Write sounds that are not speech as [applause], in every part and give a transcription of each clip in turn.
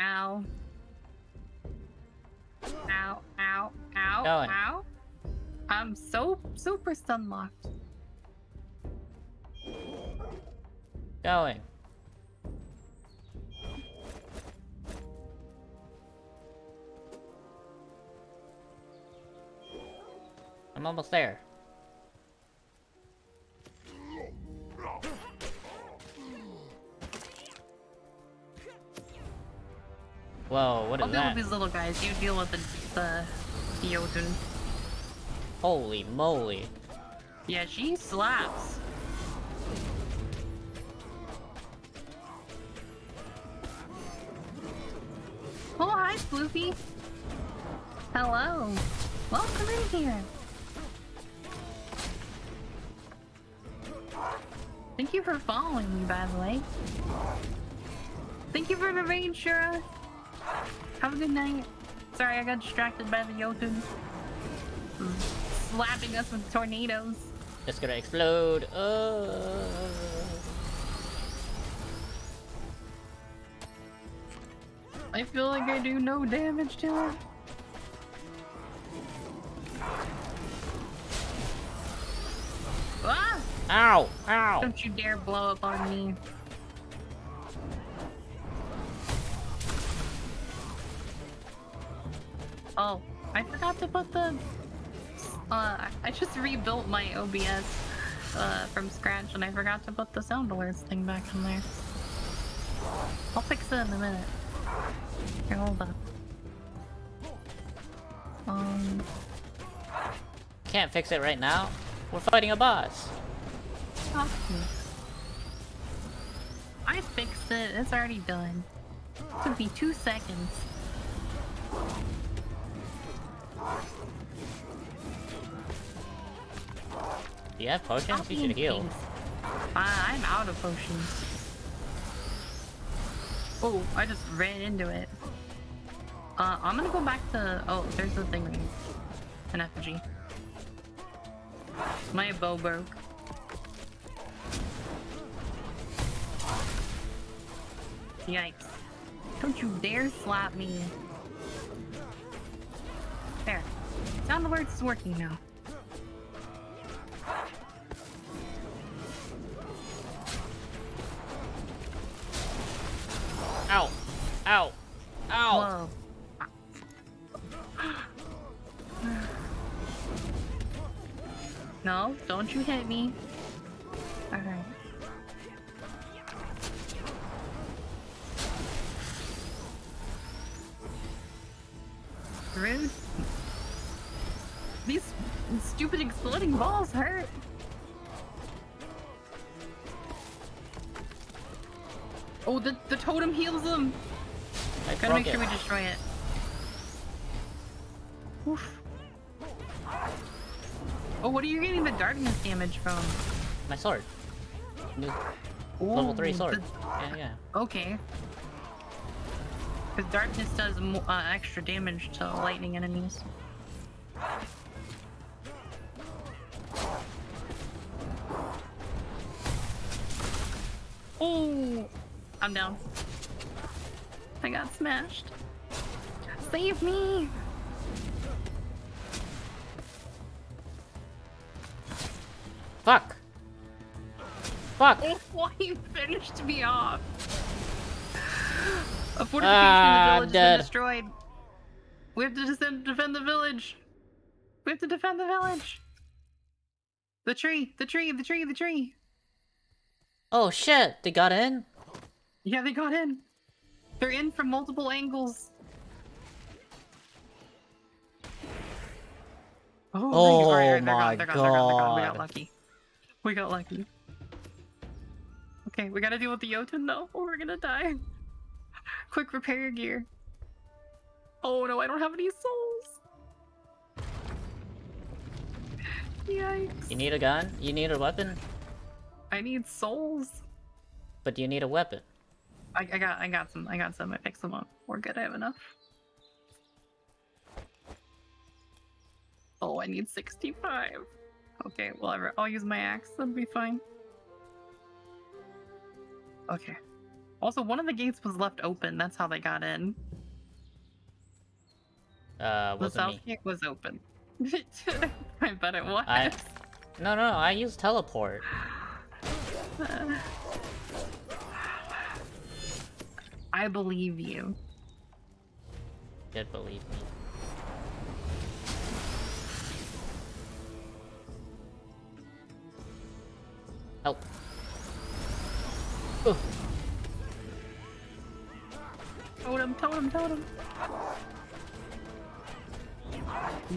Ow. Ow, ow, ow, Going. ow. I'm so super stun locked. Going. I'm almost there. Whoa, what I'll is deal that? with these little guys. You deal with the the, the Jotun. Holy moly. Yeah, she slaps. Oh, hi, Floofy. Hello. Welcome in here. Thank you for following me, by the way. Thank you for the raid, Shura. Have a good night. Sorry, I got distracted by the Jotun. Slapping us with tornadoes. It's gonna explode. Uh... I feel like I do no damage to her. Ah! Ow! Ow! Don't you dare blow up on me. Forgot to put the. Uh, I just rebuilt my OBS uh, from scratch, and I forgot to put the sound alerts thing back in there. I'll fix it in a minute. Here, hold up. Um, Can't fix it right now. We're fighting a boss. I fixed it. It's already done. It took me two seconds. Do you have potions? You should heal. things. Uh, I'm out of potions. Oh, I just ran into it. Uh, I'm gonna go back to. Oh, there's the thing. An effigy. My bow broke. Yikes. Don't you dare slap me. There. Sound alerts is working now. Ow! Ow! Ow! No, don't you hit me. Sword. New level 3 sword. Yeah, yeah. Okay. Because darkness does mo uh, extra damage to lightning enemies. Oh, I'm down. I got smashed. Save me! Fuck! Oh, [laughs] you finished me off. A fortification Ah, in the village has been destroyed. We have to defend the village. We have to defend the village. The tree, the tree, the tree, the tree. Oh shit! They got in? Yeah, they got in. They're in from multiple angles. Oh, Oh thank you. Alright, my they're they're they're they're. We got lucky. We got lucky. Okay, we gotta deal with the Jotun though, or we're gonna die. [laughs] Quick, repair your gear. Oh no, I don't have any souls. Yikes. You need a gun? You need a weapon? I need souls. But you need a weapon. I, I got I got some. I got some. I picked some up. We're good. I have enough. Oh, I need 65. Okay, whatever. I'll use my axe. That'll be fine. Okay. Also, one of the gates was left open. That's how they got in. Uh, The south me. gate was open. [laughs] I bet it was. I- No, no, no, I used teleport. [sighs] I believe you. Did believe me.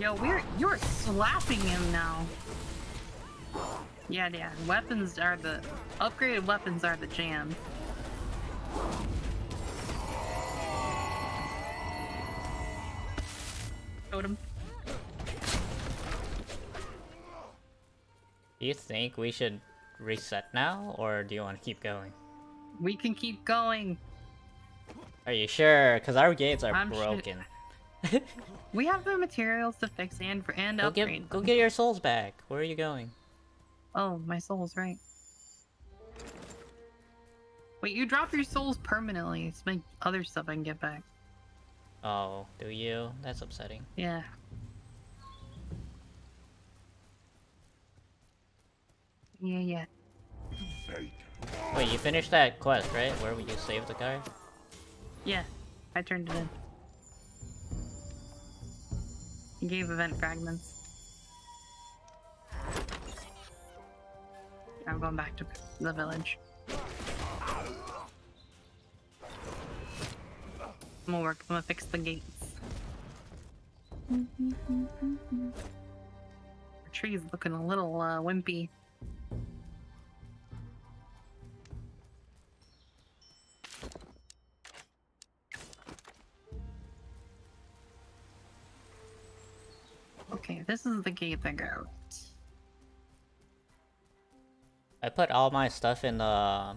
Yo, we're you're slapping him now. Yeah, yeah. Weapons are the upgraded weapons are the jam. Totem. Do you think we should reset now, or do you want to keep going? We can keep going. Are you sure? Because our gates are I'm sure- broken. We have the materials to fix and for and Go upgrade. get, go get your souls back. Where are you going? Oh, my soul's right. Wait, you drop your souls permanently. It's my other stuff I can get back. Oh, do you? That's upsetting. Yeah. Yeah, yeah. Wait, you finished that quest, right? Where would you saved the guy? Yeah. I turned it in. He gave event fragments. I'm going back to the village. I'm gonna work. I'm gonna fix the gates. Mm-hmm, mm-hmm, mm-hmm. The tree's looking a little uh, wimpy. Okay, this is the gate that goes. I put all my stuff in the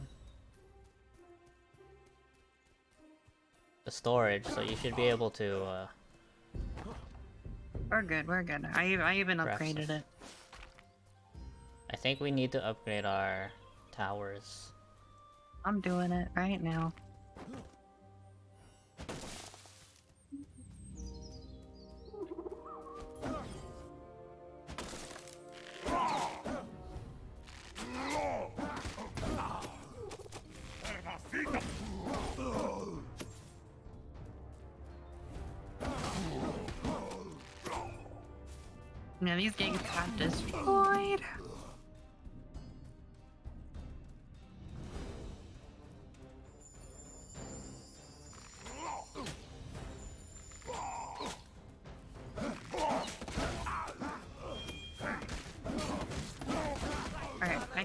the storage, so you should be able to. Uh, We're good. We're good. I I even upgraded it. I think we need to upgrade our towers. I'm doing it right now. Yeah, these gates got destroyed.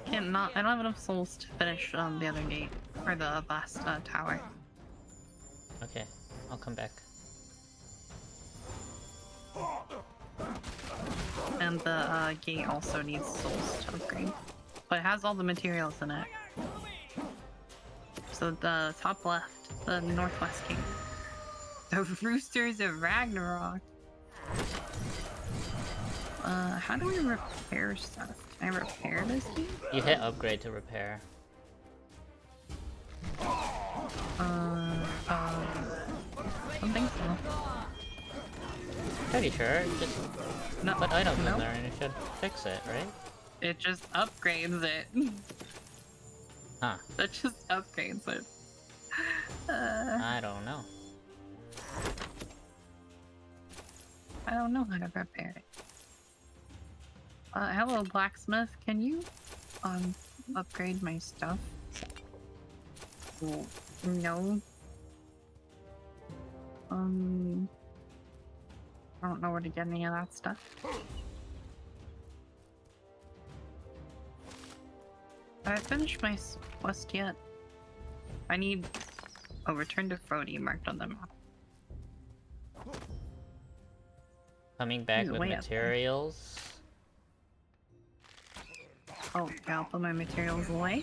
Cannot. I don't have enough souls to finish um, the other gate or the last uh, tower. Okay, I'll come back. And the uh, gate also needs souls to upgrade. But it has all the materials in it. So the top left, the northwest gate. [laughs] The Roosters of Ragnarok. Uh, how do we repair stuff? Can I repair this gate? You hit upgrade to repair. Uh, I don't think so. Pretty sure. Just No, put items no. in there and it should fix it, right? It just upgrades it. [laughs] Huh. that just upgrades it. [sighs] Uh, I don't know. I don't know how to repair it. Uh, hello, blacksmith. Can you, um, upgrade my stuff? No. Um, I don't know where to get any of that stuff. Have I finished my quest yet? I need a return to Frody marked on the map. Coming back He's with way up there. materials. Oh, yeah, I'll put my materials away.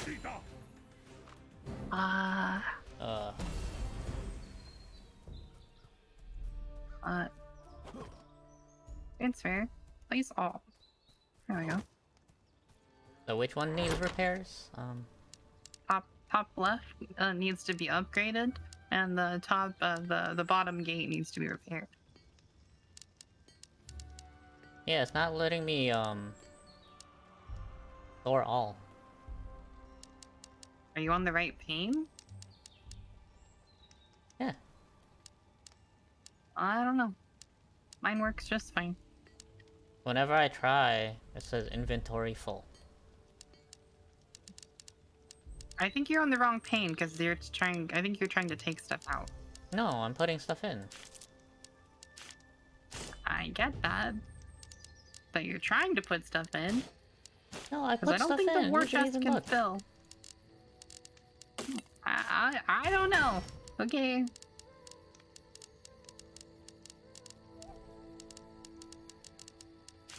Ah, Uh, uh, it's fair. Place all. There we go. so which one needs repairs? Um, Top, top left uh, needs to be upgraded, and the top, uh, the the bottom gate needs to be repaired. Yeah, it's not letting me, um... Store all. Are you on the right pane? Yeah. I don't know. Mine works just fine. Whenever I try, it says inventory full. I think you're on the wrong pane because you're trying. I think you're trying to take stuff out. No, I'm putting stuff in. I get that, but you're trying to put stuff in No, I put I don't think in. the war chest can look. fill. I, I I don't know. Okay.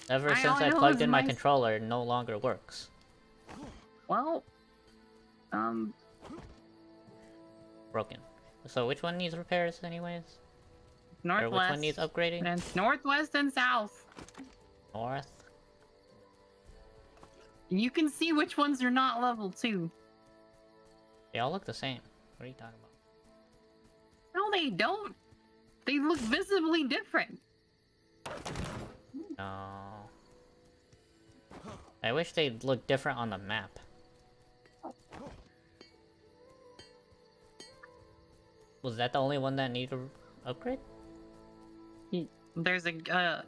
Ever I- since I plugged in my my- controller, it no longer works. Well. Um. Broken. So which one needs repairs anyways? Or Northwest. which one needs upgrading? And northwest and south. North? You can see which ones are not level two. They all look the same. What are you talking about? No, they don't. They look visibly different. No. I wish they'd look different on the map. Was that the only one that needed upgrade? There's a uh,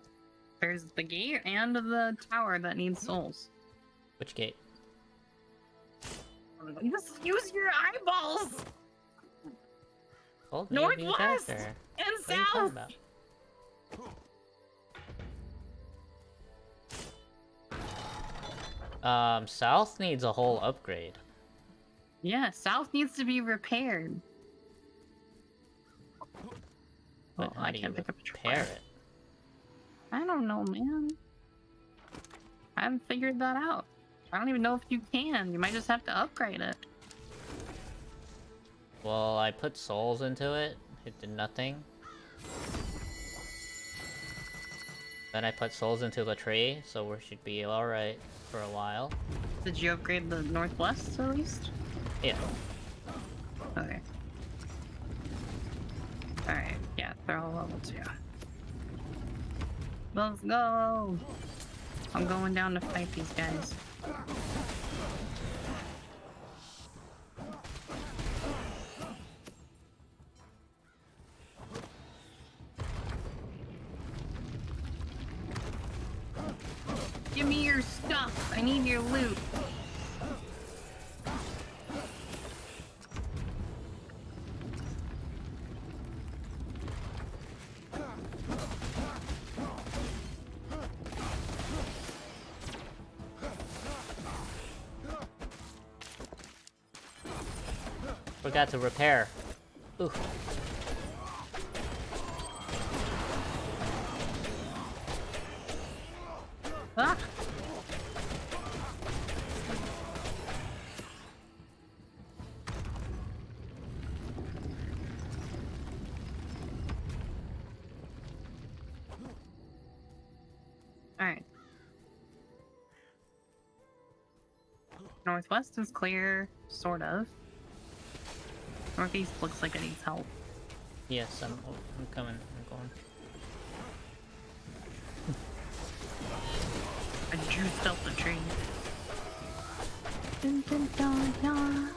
there's the gate and the tower that needs souls. Which gate? Just use your eyeballs me Northwest! and What are you south. Um, south needs a whole upgrade. Yeah, south needs to be repaired. But Oh, I can't pick up a repair it? I don't know, man. I haven't figured that out. I don't even know if you can. You might just have to upgrade it. Well, I put souls into it. It did nothing. Then I put souls into the tree, so we should be alright for a while. Did you upgrade the northwest at least? Yeah. Okay. Alright, yeah, they're all level two. Let's go! I'm going down to fight these guys. Forgot to repair. Ooh. Ah! Alright. Northwest is clear, sort of. Northeast looks like it needs help. Yes, I'm, I'm coming. I'm going. I juiced up the tree. Dun, dun, dun, dun.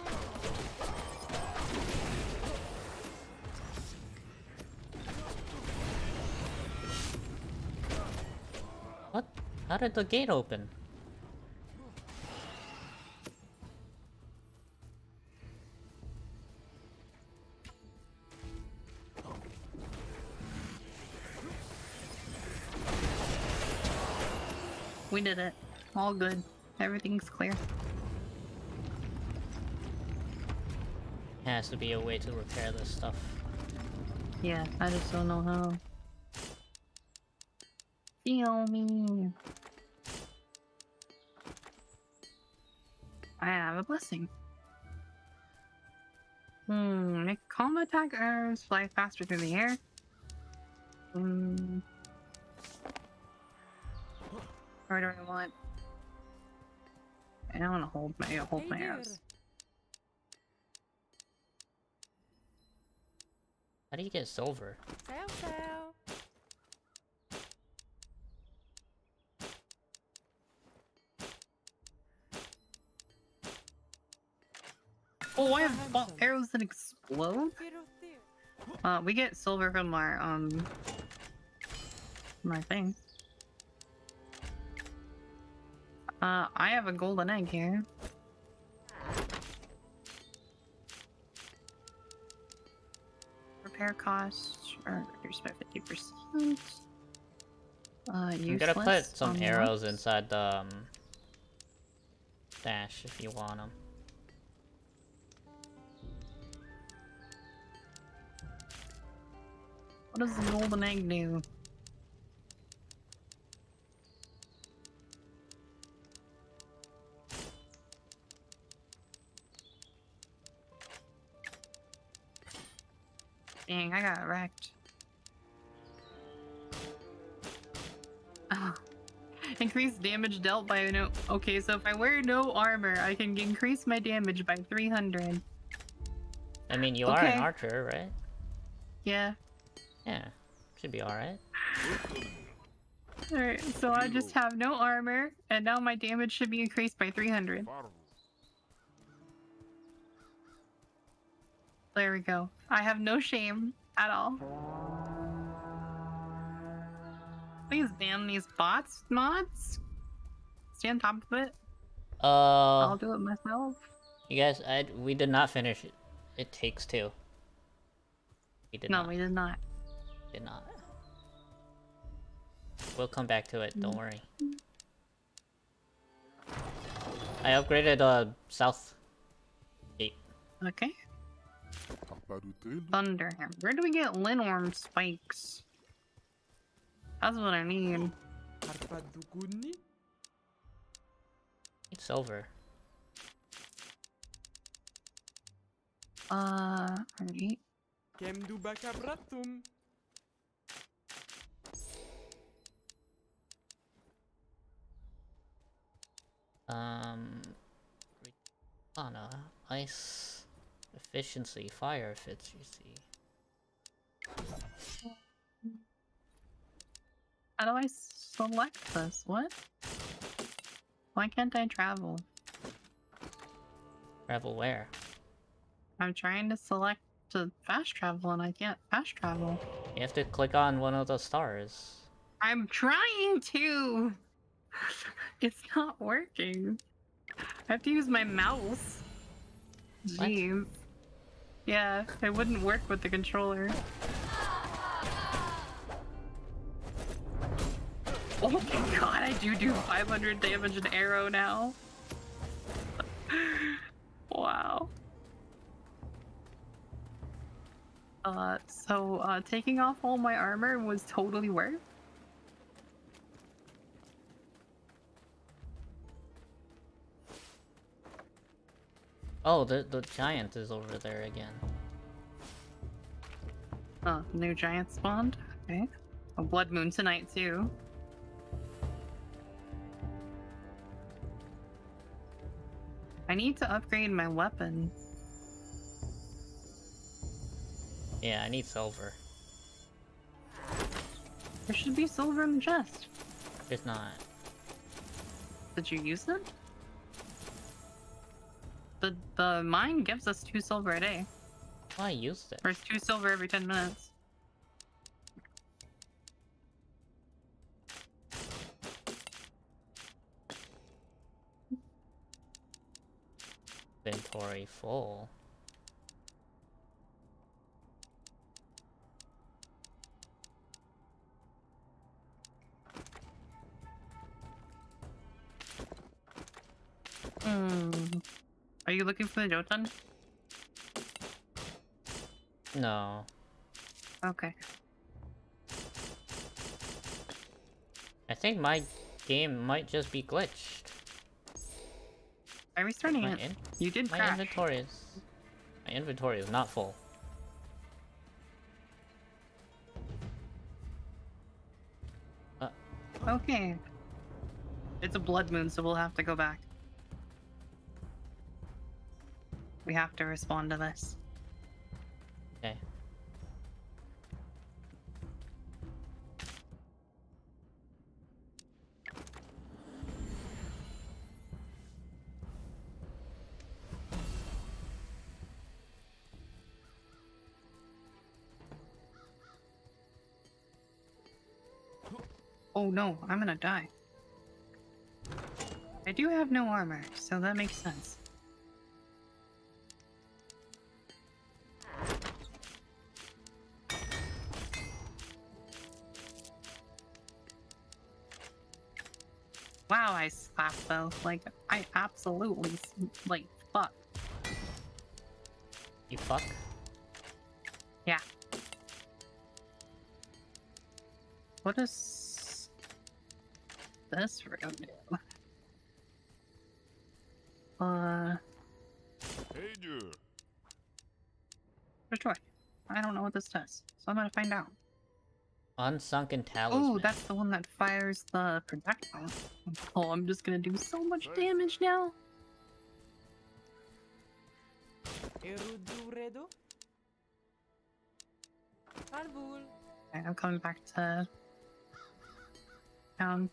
What? How did the gate open? We did it. All good. Everything's clear. Has to be a way to repair this stuff. Yeah, I just don't know how. Feel me. I have a blessing. Hmm, make combat attackers fly faster through the air. Hmm. Where do I want? I want to hold my uh, hold hey my arrows. How do you get silver? Sow, sow. Oh, I have arrows that explode. Uh, we get silver from our um, my things. Uh, I have a golden egg here. Repair costs are reduced by fifty percent. Uh, I'm gonna put some arrows inside the um, stash if you want them. What does the golden egg do? Got wrecked. Oh. Increase damage dealt by no. Okay, so if I wear no armor, I can increase my damage by 300. I mean, you are an archer, right? Yeah. Yeah, should be alright. Alright, so I just have no armor, and now my damage should be increased by 300. There we go. I have no shame at all. Please ban these bots mods. Stay on top of it. Uh, I'll do it myself. you guys, I we did not finish it. It takes two. We did no, not. we did not. Did not. We'll come back to it. Don't Mm. worry. I upgraded uh south gate. Okay. Aparutelo. Thunderhammer. Where do we get linworm spikes? That's what I need. It's duguni? Need silver. Uh, alright. Kem du bakabratum? Um, re- oh no, ice efficiency, fire fits. efficiency. How do I select this? What? Why can't I travel? Travel where? I'm trying to select to fast travel and I can't fast travel. You have to click on one of the stars. I'm trying to! It's not working. I have to use my mouse. What? Yeah, it wouldn't work with the controller. Oh my god, I do do 500 damage an arrow now. [laughs] wow. Uh, so, uh, taking off all my armor was totally worth. Oh, the the giant is over there again. Uh, new giant spawned. Okay. A blood moon tonight too. I need to upgrade my weapon. Yeah, I need silver. There should be silver in the chest. There's not. Did you use it? The the mine gives us two silver a day. Oh, I used it. Or it's two silver every ten minutes. Inventory full. Hmm. Are you looking for the Jotun? No. Okay. I think my game might just be glitched. I'm restarting My, it. in- You did my crash. inventory is my inventory is not full. Uh, Okay. It's a blood moon, so we'll have to go back. we have to respond to this. Okay. Oh no, I'm gonna die. I do have no armor, so that makes sense. Slapped though. Like, I absolutely, like, fuck. You fuck. Yeah. What does this room do? Uh, Hey Dieu. destroy. I don't know what this does, so I'm gonna find out. Unsunken oh, talisman. Oh, that's the one that fires the projectile. Oh, I'm just gonna do so much damage now. Eruduredo. Alright, I'm coming back to town.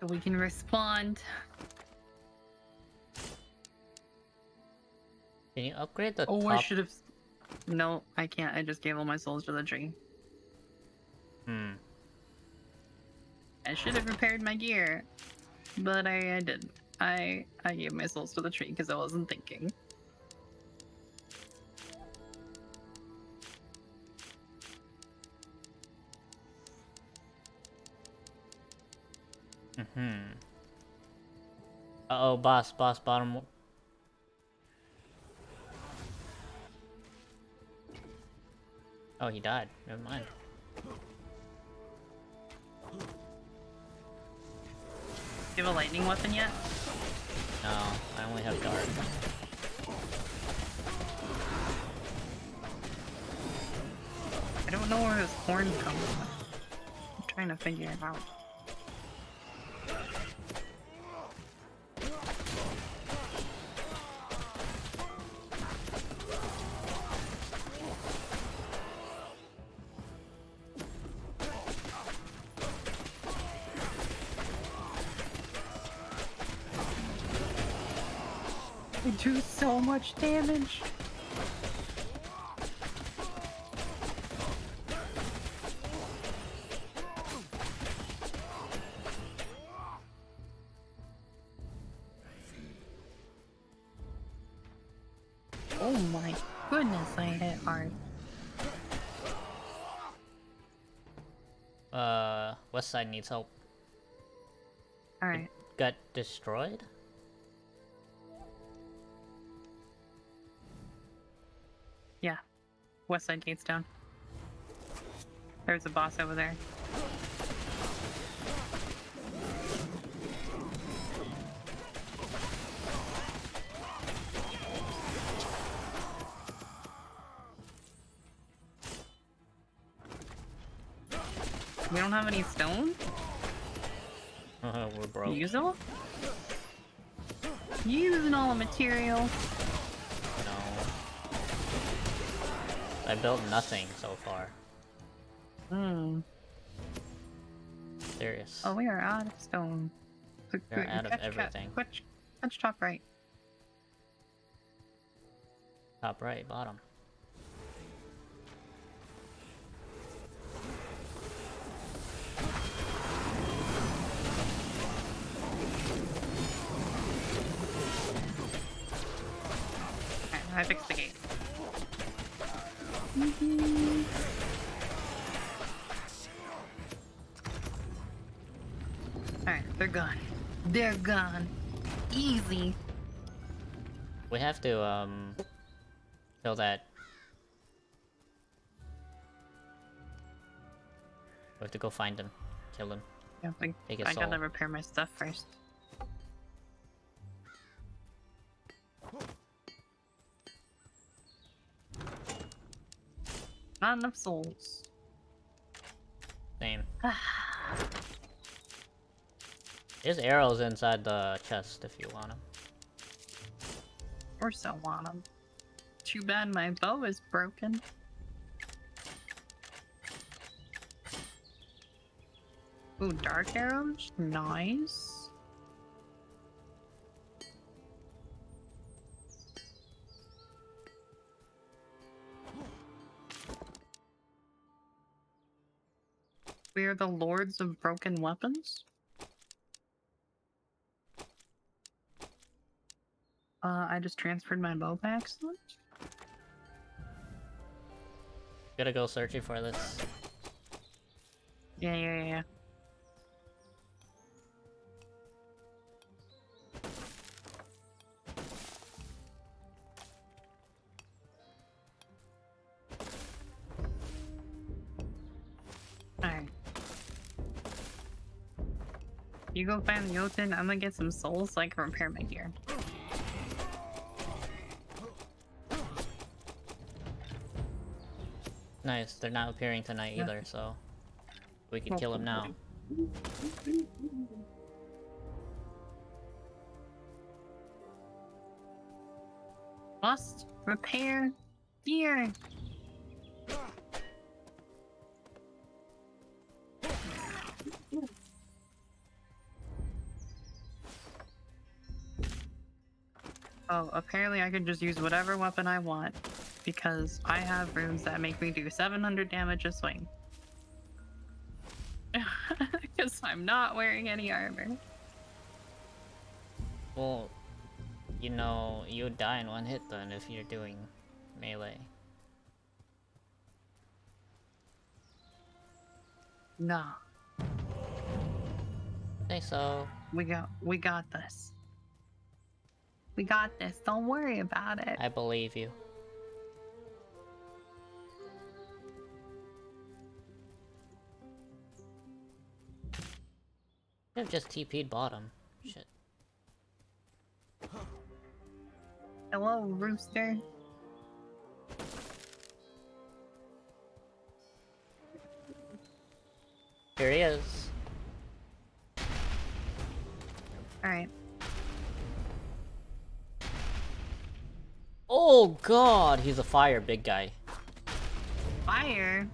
So we can respond. Can you upgrade the Oh, top? I should have. No, I can't. I just gave all my souls to the tree. Hmm. I should have repaired my gear, but I, I didn't. I I gave my souls to the tree because I wasn't thinking. Mm-hmm. Uh-oh, boss, boss, bottom. Oh, he died. Never mind. Do you have a lightning weapon yet? No, I only have dark. I don't know where his horn comes from. I'm trying to figure it out. Much damage. Oh my goodness, I hit hard. Uh, West Side needs help. Alright. Got destroyed? West side gate's down. There's a boss over there. We don't have any stone? [laughs] We're broke. Use all? Using all the materials. I built nothing so far. Hmm. Serious. Oh, we are out of stone. We are out of catch, catch, everything. Catch, catch top right. Top right, bottom. Alright, I fixed the gate. Alright, they're gone. They're gone. Easy. We have to, um... Kill that... We have to go find him. Kill him. Yeah, I, I gotta repair my stuff first. Not enough souls. Same. [sighs] There's arrows inside the chest if you want them. Of course I want them. Too bad my bow is broken. Ooh, dark arrows? Nice. We are the lords of broken weapons. Uh, I just transferred my bow by accident. Gotta go searching for this. Yeah, yeah, yeah, You go find the Jotun, I'm gonna get some souls so I can repair my gear. Nice, they're not appearing tonight either, so we can kill them now. Must repair gear. Oh, apparently I can just use whatever weapon I want because I have runes that make me do 700 damage a swing. [laughs] Because I'm not wearing any armor. Well, you know, you would die in one hit then if you're doing melee. No, Say so. we got we got this. We got this. Don't worry about it. I believe you. I've just TP'd bottom. Shit. Hello, Rooster. Here he is. Alright. Oh god, he's a fire big guy. Fire.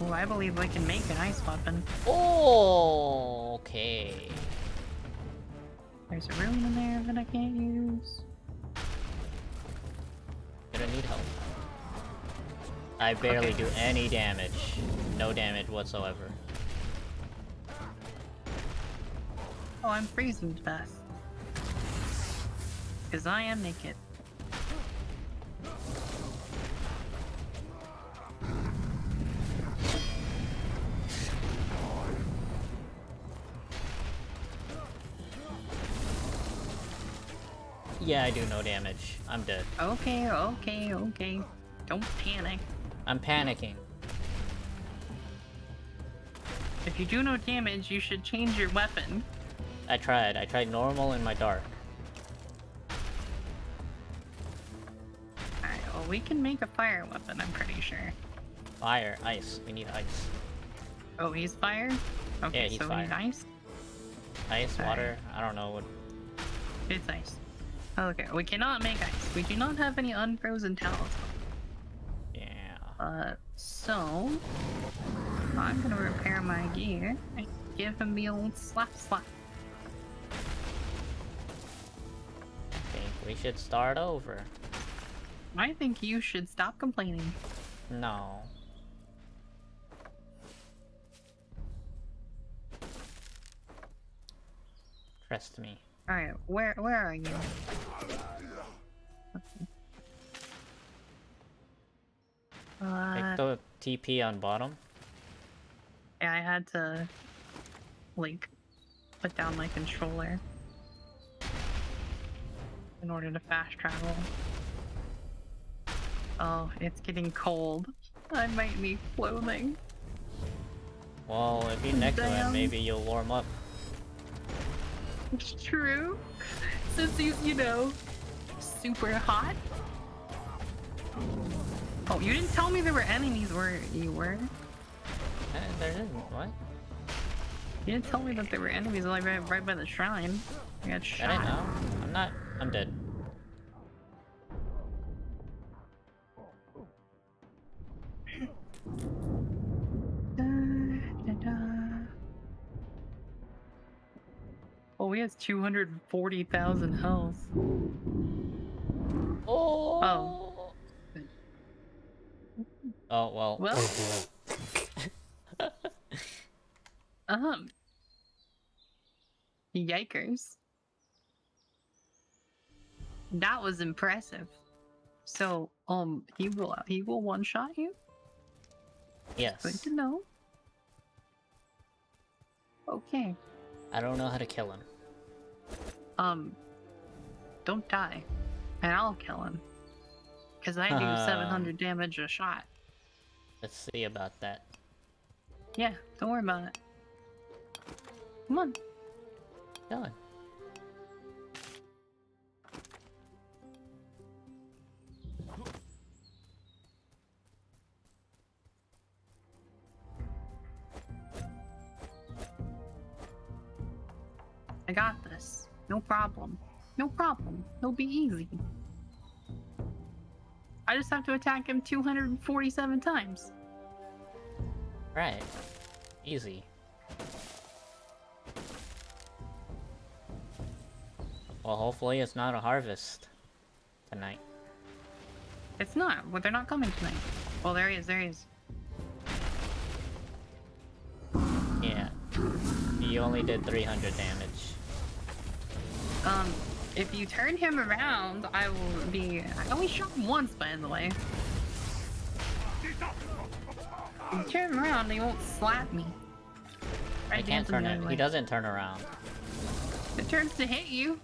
Oh, I believe we can make an ice weapon. Oh, okay. There's a room in there that I can't use. Gonna need help. I barely do any damage. No damage whatsoever. Oh, I'm freezing to death. Because I am naked. Yeah, I do no damage. I'm dead. Okay, okay, okay. Don't panic. I'm panicking. If you do no damage, you should change your weapon. I tried. I tried normal in my dark. We can make a fire weapon, I'm pretty sure. Fire, ice. We need ice. Oh, he's fire? Okay, Yeah, he's so we need ice? Ice, water. I don't know what. It's ice. Okay, we cannot make ice. We do not have any unfrozen towels. Yeah. Uh, so I'm gonna repair my gear and give him the old slap slap. I think we should start over. I think you should stop complaining. No. Trust me. All right, where where are you? Uh, the TP on bottom. yeah, I had to like put down my controller in order to fast travel. Oh, it's getting cold. I might need clothing. Well, if you're next to him, maybe you'll warm up. It's true. Since he's, you know, super hot. Oh, you didn't tell me there were enemies where you were. Eh, there isn't. What? You didn't tell me that there were enemies like right, right by the shrine. I got shot. I didn't know. I'm not. I'm dead. Oh, he has 240,000 health. Oh. Oh. Oh well. Well, [laughs] Um. Yikers. That was impressive. So, um, he will he will one shot you. Yes. Good Yes. to know. Okay. I don't know how to kill him. Um. Don't die, and I'll kill him. Cause I do Um. 700 damage a shot. Let's see about that. Yeah, don't worry about it. Come on. Going. I got this. No problem. No problem. It'll be easy. I just have to attack him 247 times. Right. Easy. Well, hopefully it's not a harvest tonight. It's not. Well, they're not coming tonight. Well, there he is. There he is. Yeah. You only did 300 damage. Um, if you turn him around, I will be. I only shot him once, by the way. If you turn him around, he won't slap me. I Right, can't turn it. He doesn't turn around. It turns to hit you.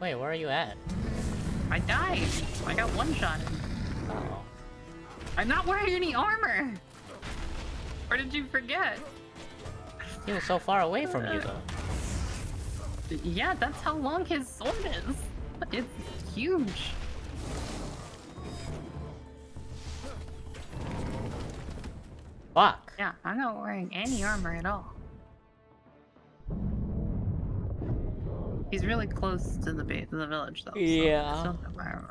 Wait, where are you at? I died. I got one shot. Oh. I'm not wearing any armor. Or did you forget? He was so far away from you, though. Yeah, that's how long his sword is. It's huge. Fuck. Yeah, I'm not wearing any armor at all. He's really close to the base, of the village, though. Yeah. armor.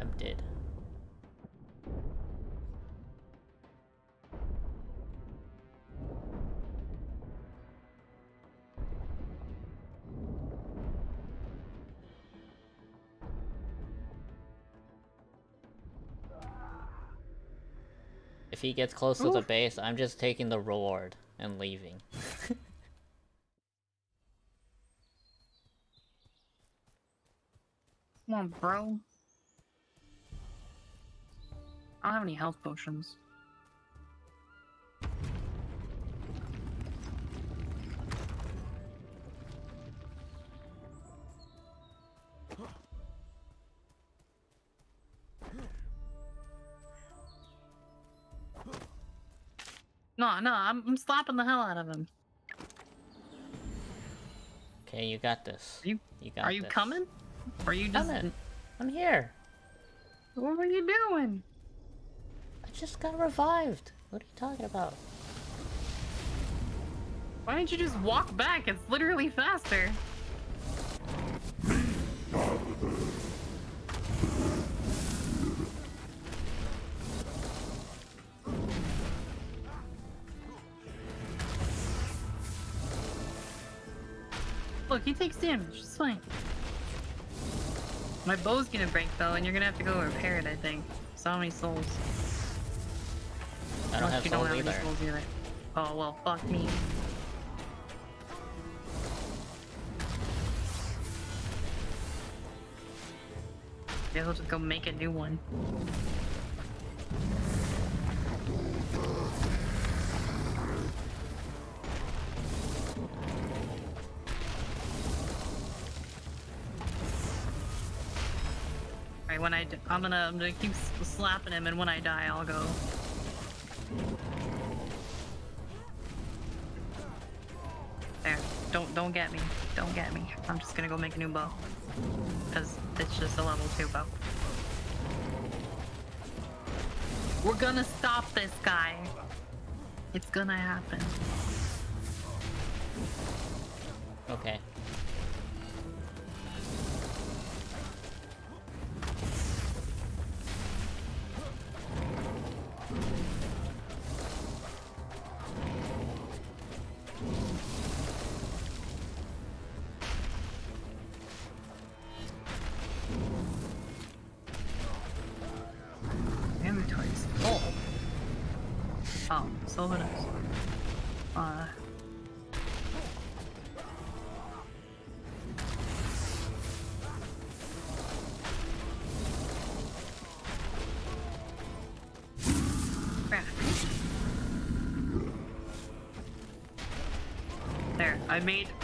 I'm dead. He gets close to the base, I'm just taking the reward and leaving. Come on, bro. I don't have any health potions. No, no, I'm, I'm slapping the hell out of him. Okay, you got this. Are you, You got are you this. coming? Or are you just... Coming. I'm here. What were you doing? I just got revived. What are you talking about? Why didn't you just walk back? It's literally faster. [laughs] Look, he takes damage. It's fine. My bow's gonna break though, and you're gonna have to go repair it. I think. So many souls. I don't Unless have you souls don't have either. any souls either. Oh well, fuck me. Yeah, we'll just go make a new one. I'm gonna I'm gonna keep slapping him, and when I die, I'll go. There. Don't don't get me. Don't get me. I'm just gonna go make a new bow. Cause it's just a level two bow. We're gonna stop this guy. It's gonna happen.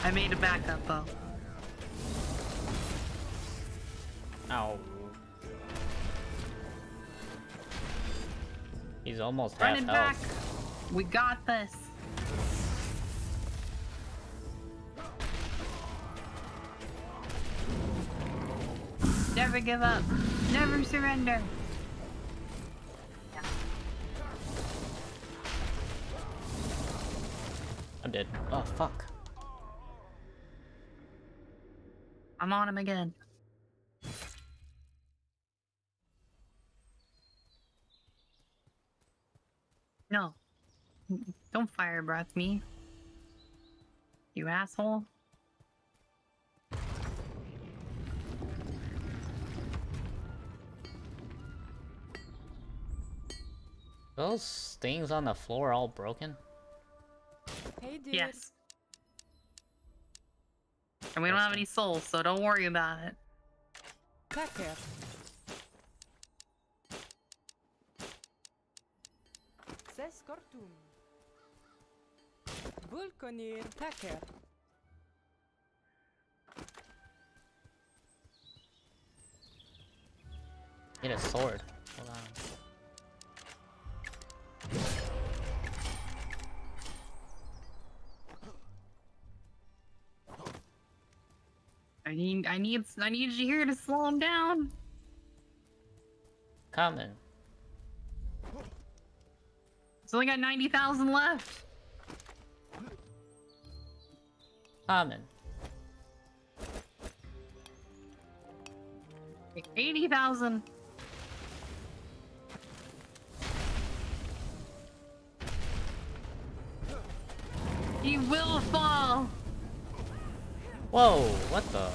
I made a backup bow. Ow. He's almost Run half it back. health. We got this. Never give up. Never surrender. I'm dead. Oh fuck. I'm on him again. No. Don't fire breath me. You asshole. Those things on the floor all broken? Hey, dude. Yes. And we don't have any souls, so don't worry about it. Tacker. Ses cortum. Vulconir tacker. Need a sword. Hold on. I need, I need, I need you here to slow him down. Coming. It's only got 90,000 left. Coming. 80,000. He will fall. Whoa, what the?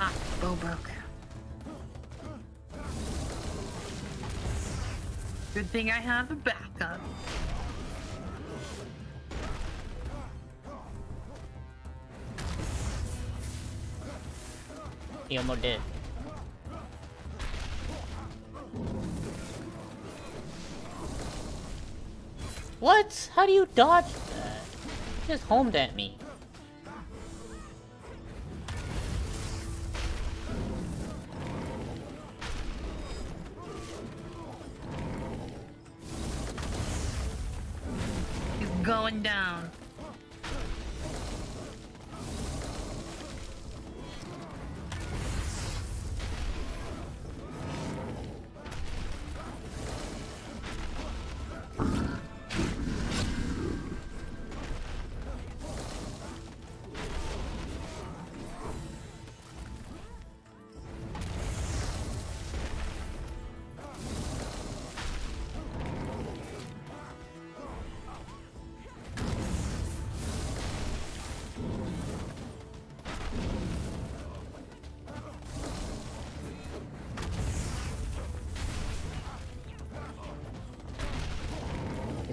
Ah, bow broke. Good thing I have a backup. He almost did. What? How do you dodge that? He just homed at me.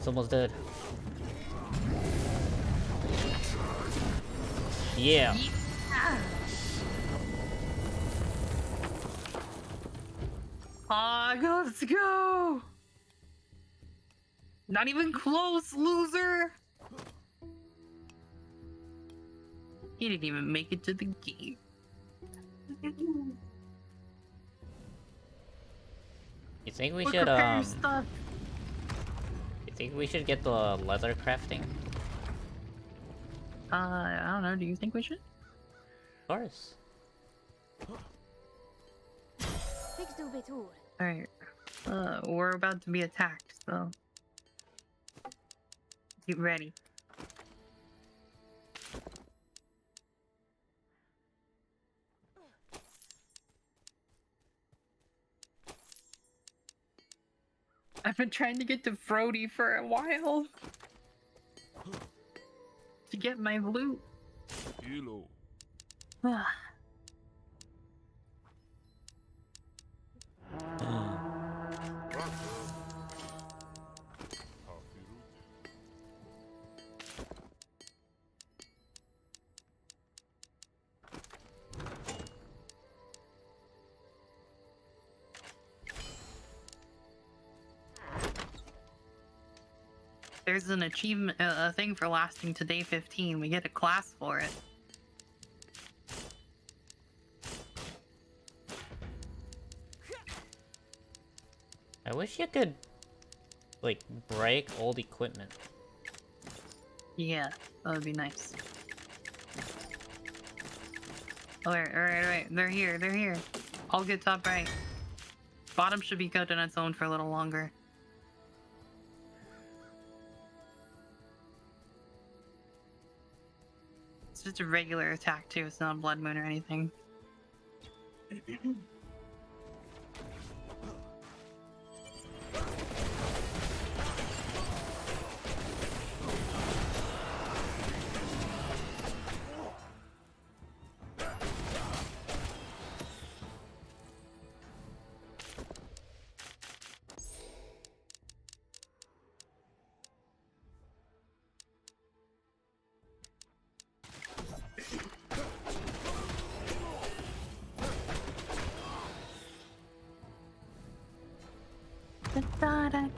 Almost dead. Yeah. Hog, let's go! Not even close, loser! He didn't even make it to the gate. You think we should um? stuff. Think we should get the leather crafting? Uh, I don't know. Do you think we should? Of course. Fix du betur. Alright. Uh, we're about to be attacked, so. Get ready. I've been trying to get to Frody for a while. To get my loot. Kilo. [sighs] Uh, There's an achievement, uh, a thing for lasting to day 15. We get a class for it. I wish you could, like, break old equipment. Yeah, that would be nice. Alright, alright, alright. They're here, they're here. All good top right. Bottom should be good on its own for a little longer. Just a regular attack too, it's not a blood moon or anything. [clears throat]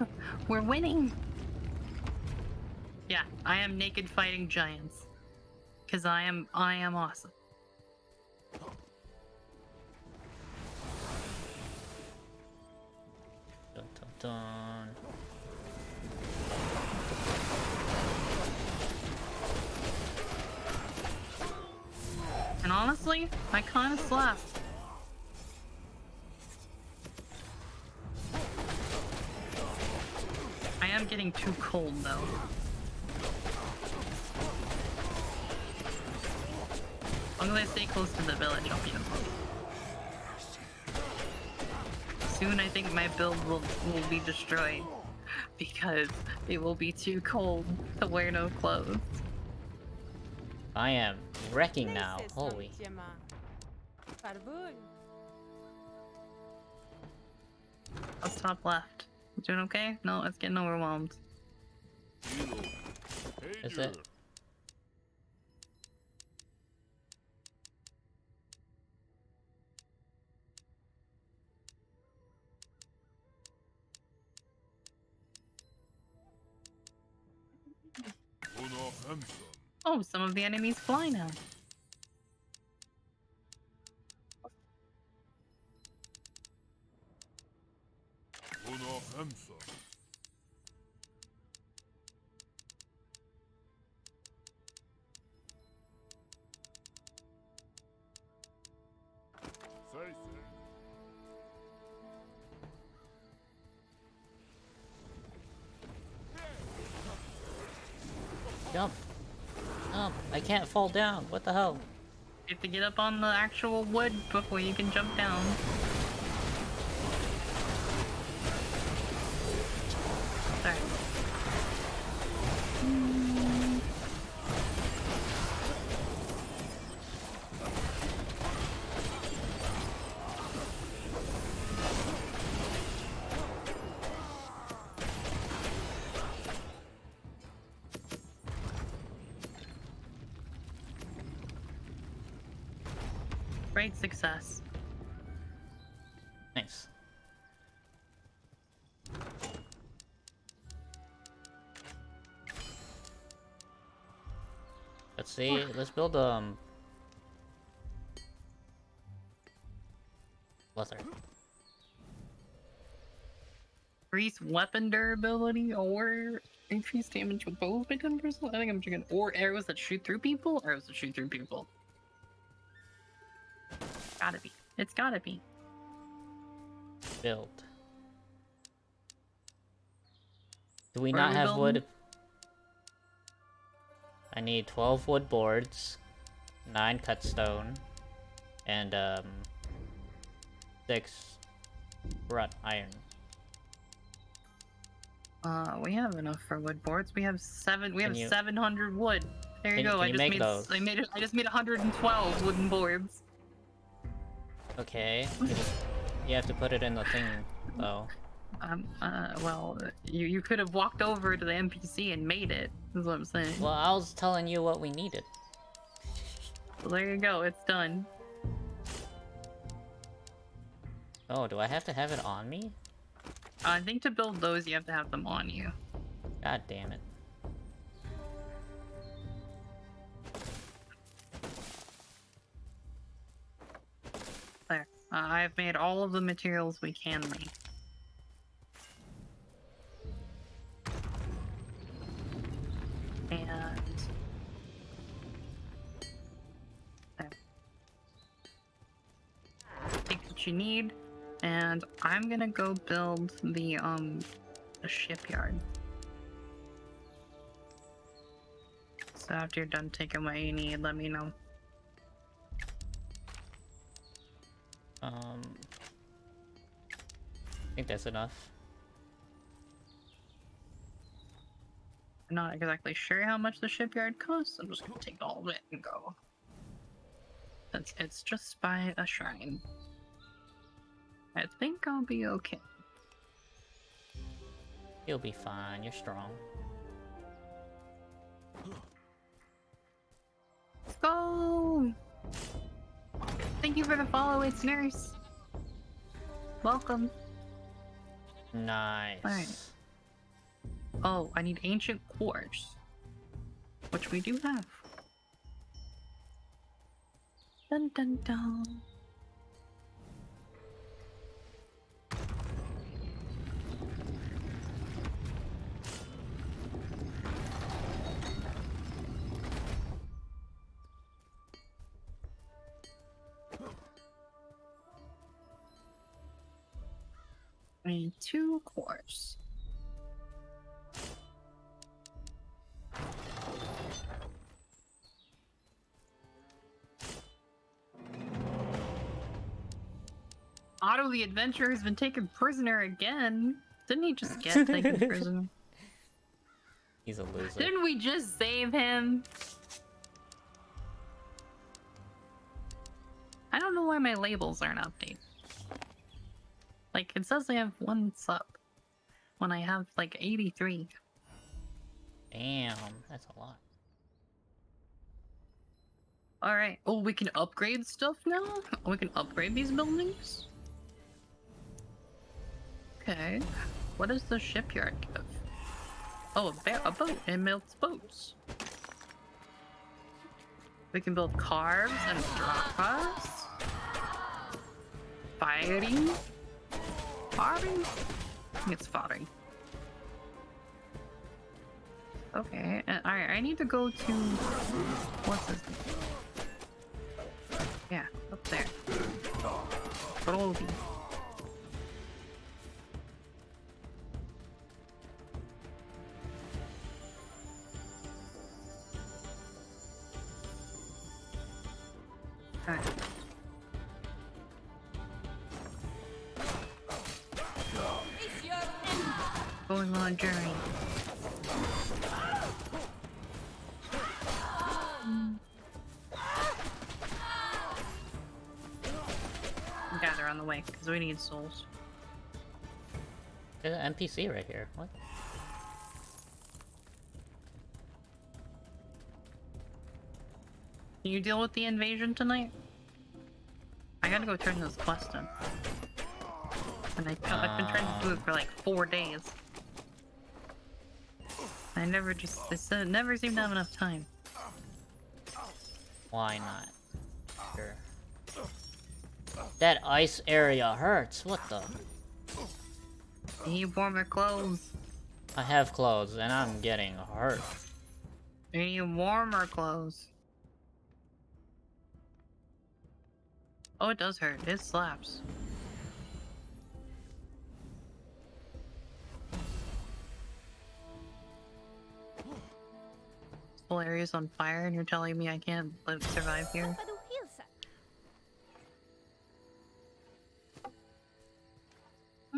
[laughs] We're winning! Yeah, I am naked fighting giants. Cause I am I am awesome. Build will, will be destroyed. Because it will be too cold to wear no clothes. I am wrecking now. Holy. Santiama. Farbul. Let's oh, top left. Doing okay? No, it's getting overwhelmed. Kilo. Is it? Oh, some of the enemies fly now. Fall down. What the hell? You have to get up on the actual wood before you can jump down. Great success. Nice. Let's see. Let's build um. Lesser. Increase weapon durability or increase damage with bows by 10%? I think I'm checking. Or arrows that shoot through people? Arrows that shoot through people. Gotta be. It's gotta be. Build. Do we Where not we have building? wood? I need 12 wood boards, 9 cut stone, and um 6 wrought iron. Uh, we have enough for wood boards. We have seven. We Can have you- 700 wood. There you Can- go. can I you just made. those? I made. I just made 112 wooden boards. Okay. you- You have to put it in the thing, though. Um. Uh. Well, you you could have walked over to the NPC and made it. Is what I'm saying. Well, I was telling you what we needed. So there you go. It's done. Oh, do I have to have it on me? I think to build those, you have to have them on you. God damn it. Uh, I've made all of the materials we can make. And. Take what you need, and I'm gonna go build the um the shipyard. So after you're done taking what you need, let me know. Um. I think that's enough. I'm not exactly sure how much the shipyard costs. I'm just gonna take all of it and go. It's, it's just by a shrine. I think I'll be okay. You'll be fine. You're strong. Let's go! Thank you for the follow, it's Nurse. Welcome. Nice. Oh, I need ancient quartz. Which we do have. Dun dun dun. Two quartz. Otto the Adventurer has been taken prisoner again. Didn't he just get taken [laughs] prisoner? He's a loser. Didn't we just save him? I don't know why my labels aren't updated. Like, it says I have one sub when I have like 83. Damn, that's a lot. Alright. Oh, we can upgrade stuff now? We can upgrade these buildings? Okay. What does the shipyard give? Oh, a, a boat. It melts boats. We can build cars and drakas. Fighting. Think it's farming. Okay, uh, alright, I need to go to... What's this? Yeah, up there. Brody. Alright. Need souls. There's an NPC right here. What? Can you deal with the invasion tonight? I gotta go turn this quest in. And I, I've been trying to do it for like four days. I never just, I uh, never seem to have enough time. Why not? Sure. That ice area hurts. What the? I need warmer clothes. I have clothes and I'm getting hurt. I need warmer clothes. Oh, it does hurt. It slaps. Whole area's on fire and you're telling me I can't live, survive here?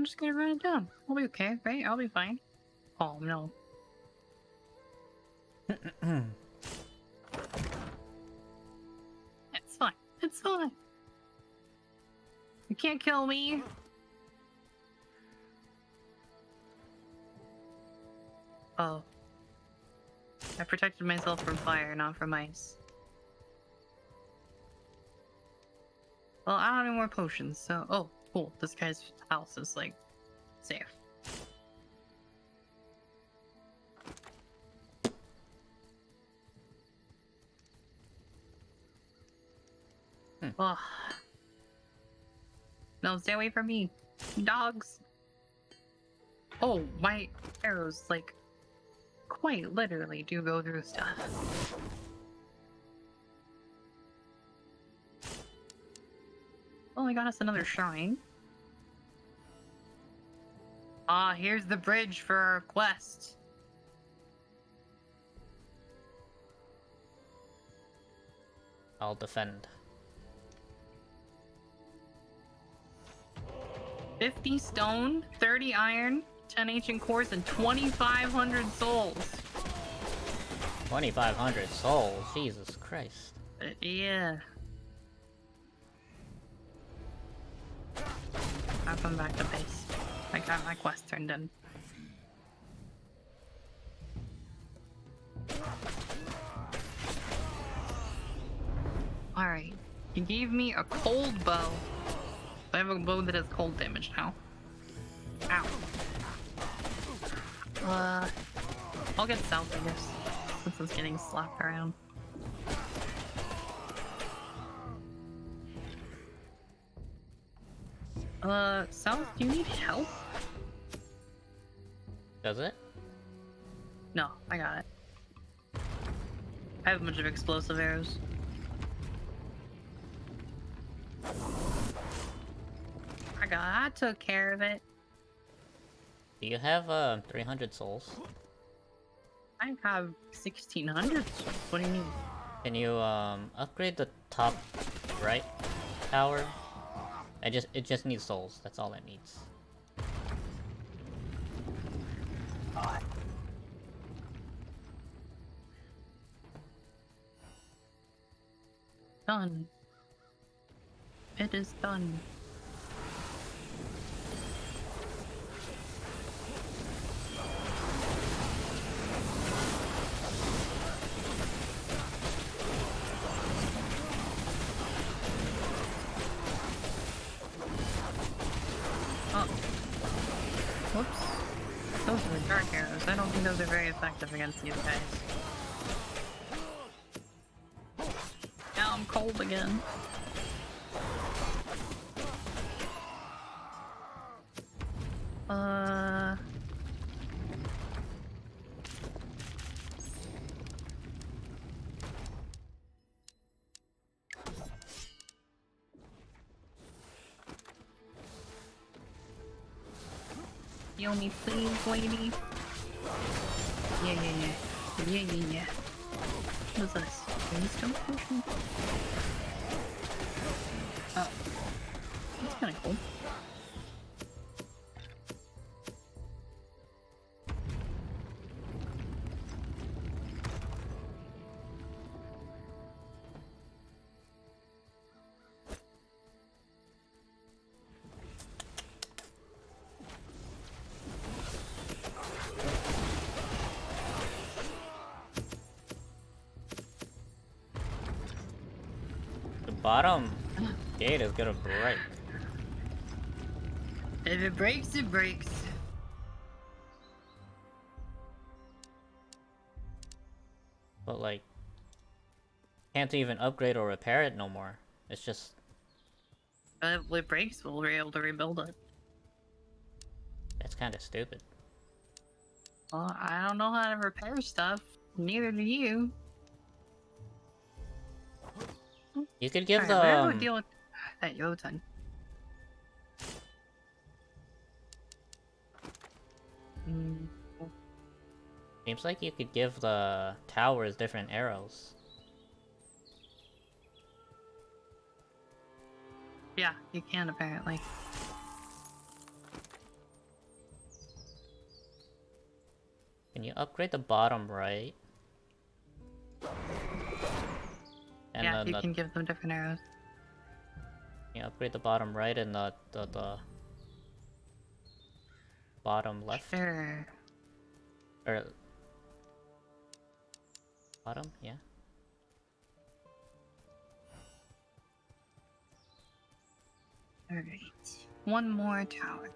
I'm just gonna run it down. I'll be okay, right? I'll be fine. Oh no. [clears throat] It's fine. It's fine. You can't kill me. Oh. I protected myself from fire, not from ice. Well, I don't have any more potions, so... Oh, cool. This guy's house is, like, safe. Hmm. Ugh. No, stay away from me. Dogs. Oh, my arrows, like, quite literally do go through stuff. Well, I got us another shrine. Ah, here's the bridge for our quest. I'll defend. 50 stone, 30 iron, 10 ancient cores, and 2,500 souls. 2,500 souls. Jesus Christ. Uh, yeah. I'll come back to base. I got my quest turned in. Alright. You gave me a cold bow. I have a bow that has cold damage now. Ow. Uh, I'll get south, I guess, since it's getting slapped around. Uh, South, do you need help? Does it? No, I got it. I have a bunch of explosive arrows. I got I took care of it. Do you have uh 300 souls? I have 1600. What do you need? Can you um upgrade the top right tower? I just it just needs souls. That's all it needs. Done. It is done. Don't think those are very effective against these guys. Now I'm cold again. Uh. Heal me, please, lady. Yeah, yeah, yeah. Yeah, yeah, yeah. What is this? Brimstone potion? Oh. That's kinda cool. Is gonna break. If it breaks, it breaks. But like can't even upgrade or repair it no more. It's just But if it breaks, we'll be able to rebuild it. That's kinda stupid. Well, I don't know how to repair stuff. Neither do you. You could give the we're gonna um, with that Jotun. Mm, seems like you could give the towers different arrows. yeah, you can apparently. Can you upgrade the bottom right? And yeah, you the, can give them different arrows. You upgrade the bottom right and the the, the bottom left Sure. or bottom? Yeah. Alright. One more tower.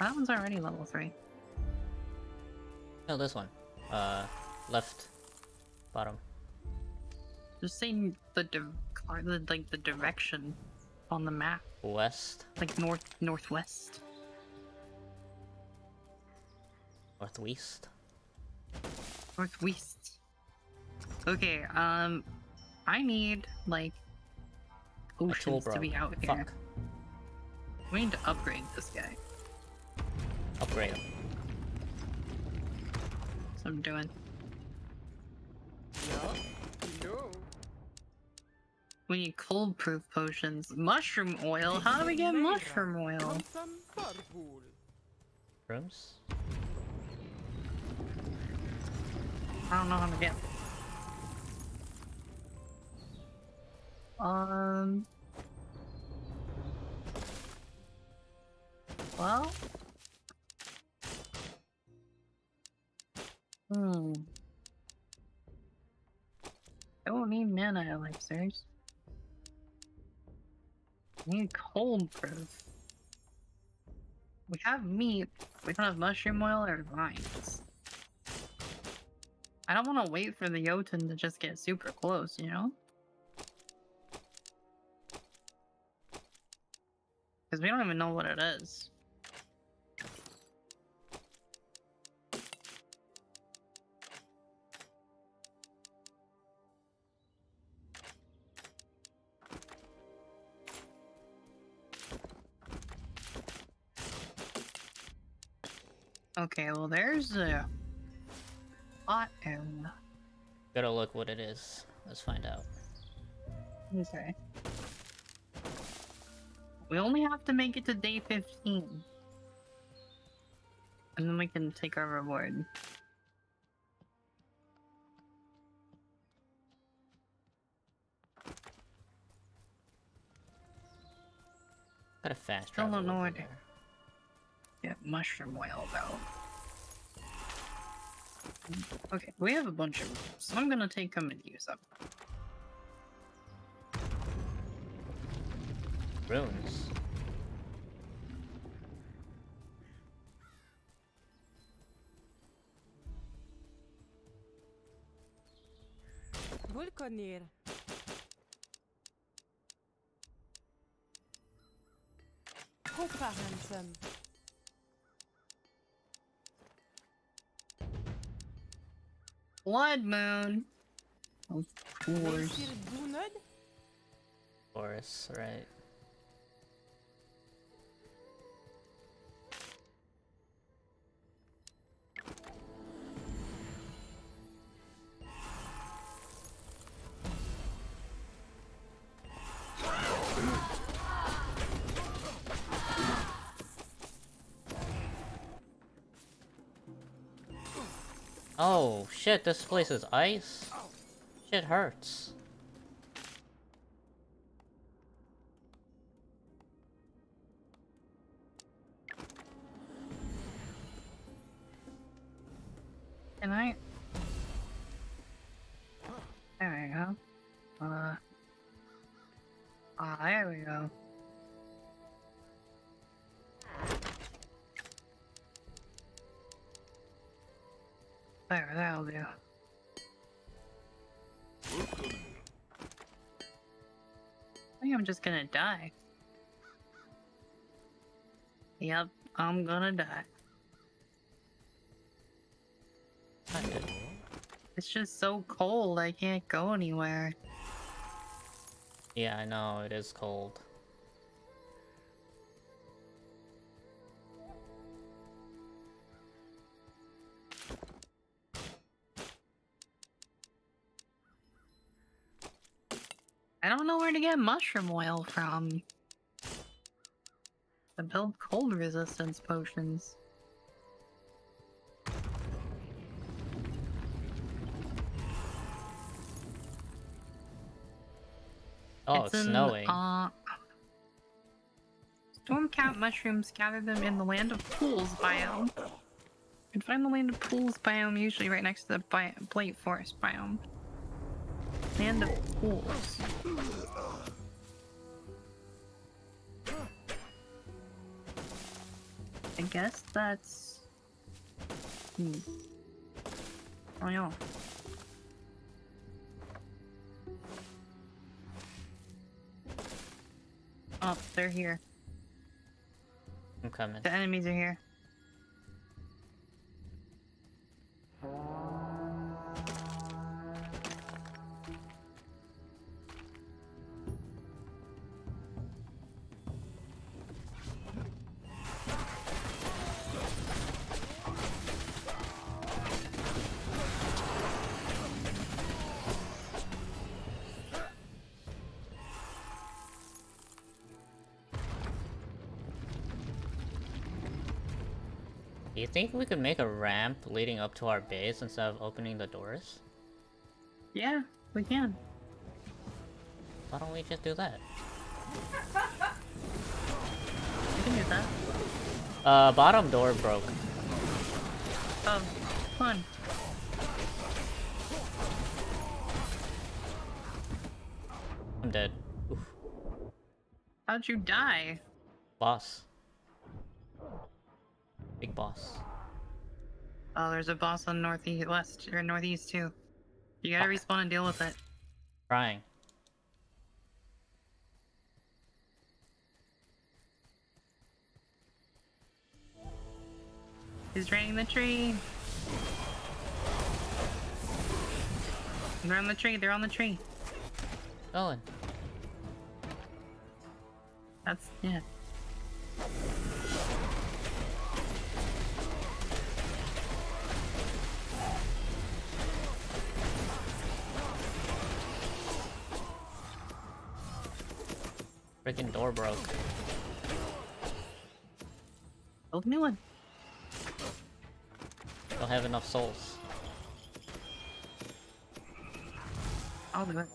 That one's already level 3. No, this one. Uh, left, bottom. Just saying the, di- car- the like the direction on the map, West, like north northwest. northwest. Northwest. Okay, um, I need like My tool oceans to be broke. out here. Fuck. We need to upgrade this guy. Upgrade him. That's what I'm doing. Ja, no. We need cold proof potions. Mushroom oil? How do we get mushroom oil? Rooms? I don't know how to get. Um. Well. Hmm. I don't need mana elixirs. Need cold proof. We have meat. We don't have mushroom oil or vines. I don't want to wait for the Jotun to just get super close, you know? Because we don't even know what it is. Okay, well there's a hot area. Gotta look what it is. Let's find out. Okay. We only have to make it to day 15. And then we can take our reward. Got a fast Still travel don't know where to- there. Get mushroom oil though. Okay, we have a bunch of them, so I'm gonna take them and use them. Runes. Vulkanir. Hoppa Hansen. Blood moon. Of course. Forest, right. Shit, this place is ice? Shit hurts. I'm just gonna die. Yep, I'm gonna die. It's just so cold, I can't go anywhere. Yeah, I know, it is cold. where to get mushroom oil from. To build cold resistance potions. Oh, it's, it's snowing. In, uh, Stormcat mushrooms gather them in the land of pools biome. You can find the land of pools biome usually right next to the bi Forest biome. Land of pools. Guess that's. Hmm. Oh yeah. Oh, they're here. I'm coming. The enemies are here. Think we could make a ramp leading up to our base instead of opening the doors? Yeah, we can. Why don't we just do that? We can do that. Uh, bottom door broke. Oh, fun. I'm dead. Oof. How'd you die? Boss. Boss. Oh, there's a boss on northeast, west, or northeast too. You gotta respawn and deal with it. Trying. He's draining the tree. They're on the tree. They're on the tree. Going. That's yeah. Freaking door broke. Build a new one. Don't have enough souls. I'll do it.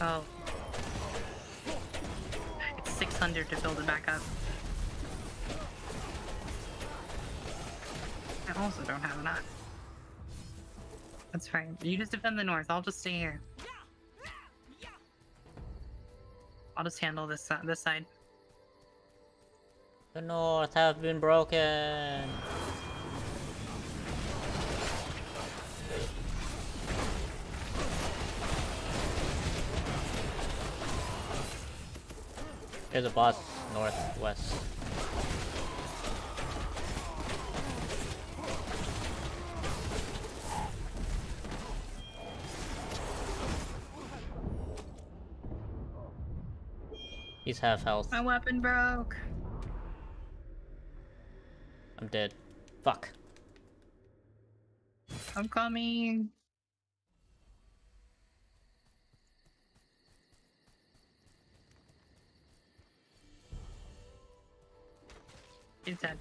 Oh. It's 600 to build it back up. I also don't have enough. That's fine. You just defend the north. I'll just stay here. I'll just handle this si- this side. The north have been broken. There's a boss northwest. He's half health. My weapon broke. I'm dead. Fuck. I'm coming. He's dead.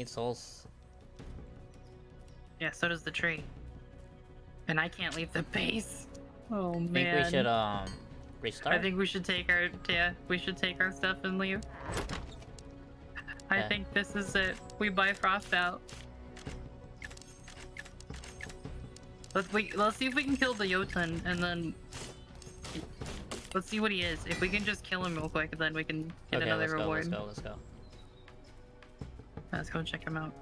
Need souls. Yeah, so does the tree. And I can't leave the base. Oh I man. think we should um restart. I think we should take our yeah, we should take our stuff and leave. I think this is it. We Bifrost out. Let's wait let's see if we can kill the Jotun and then let's see what he is. If we can just kill him real quick, then we can get okay, another let's go, reward. let's go, let's go. Let's go check him out.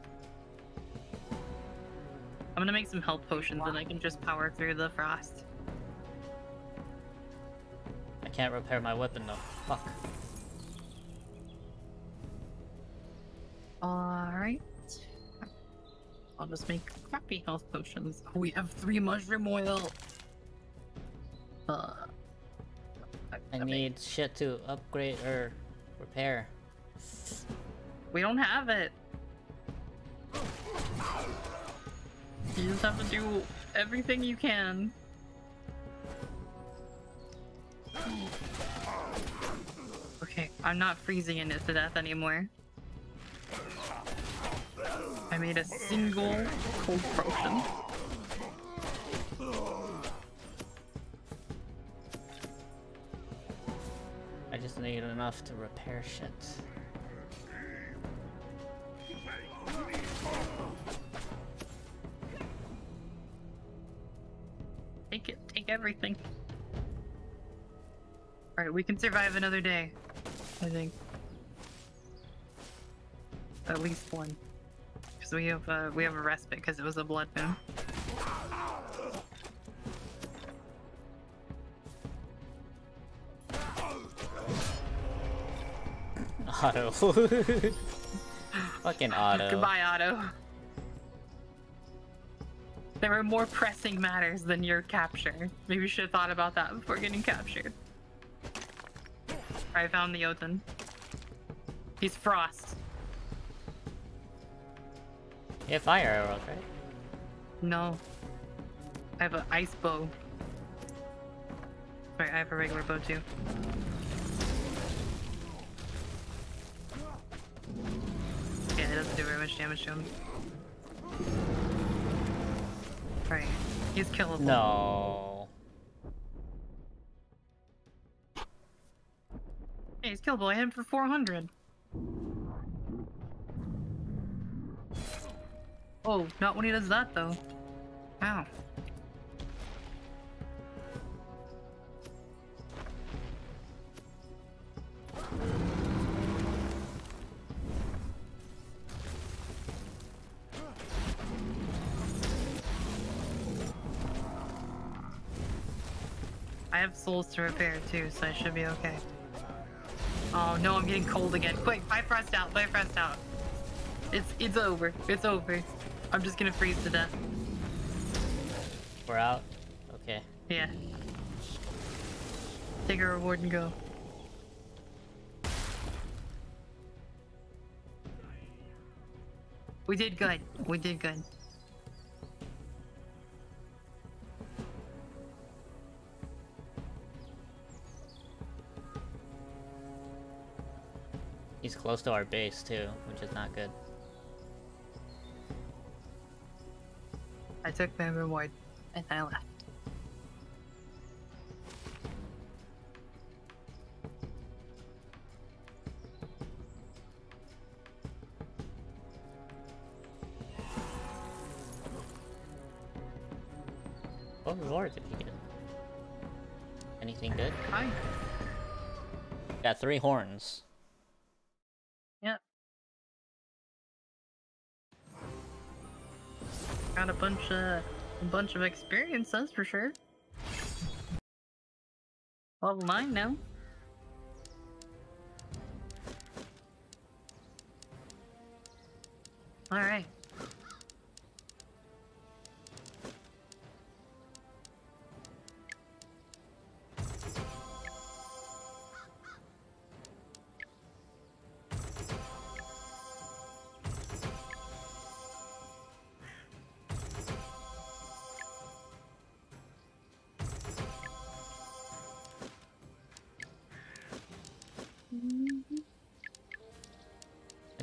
I'm gonna make some health potions and I can just power through the frost. I can't repair my weapon though. Fuck. Alright. I'll just make crappy health potions. Oh, we have three mushroom oil. Uh, I need shit to upgrade or repair. We don't have it. You just have to do everything you can. Okay, I'm not freezing in it to death anymore. I made a single cold potion. I just need enough to repair shit. Alright, we can survive another day. I think. At least one. Because we have uh, we have a respite because it was a blood moon. [laughs] Auto. Fucking auto. Goodbye, Otto. There were more pressing matters than your capture. Maybe you should have thought about that before getting captured. I found the Jotun. He's Frost. You have fire arrows, right? No. I have an ice bow. Sorry, I have a regular bow too. Yeah, it doesn't do very much damage to him. Right. He's killable. No. I hit him for 400. Oh, not when he does that though. Ow. I have souls to repair too, so I should be okay. Oh no, I'm getting cold again. Quick, Bifrost out, Bifrost out. It's it's over. It's over. I'm just gonna freeze to death. We're out? Okay. Yeah. Take a reward and go. We did good. We did good. He's close to our base too, which is not good. I took my reward and I left. What reward did get? Anything good? Fine. Got three horns. Bunch of a bunch of experience, that's for sure. Level nine now. All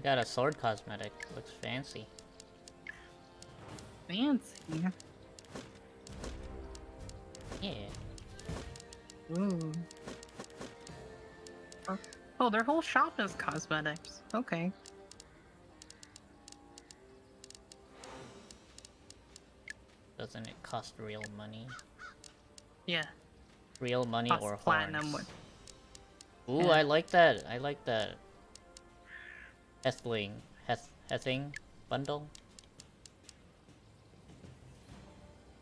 got a sword cosmetic. Looks fancy. Fancy. Yeah. Ooh. Oh, oh, their whole shop is cosmetics. Okay. Doesn't it cost real money? Yeah. Real money Cost or platinum horns? would- Ooh, Yeah. I like that. I like that. Hethling. Heth Hething bundle.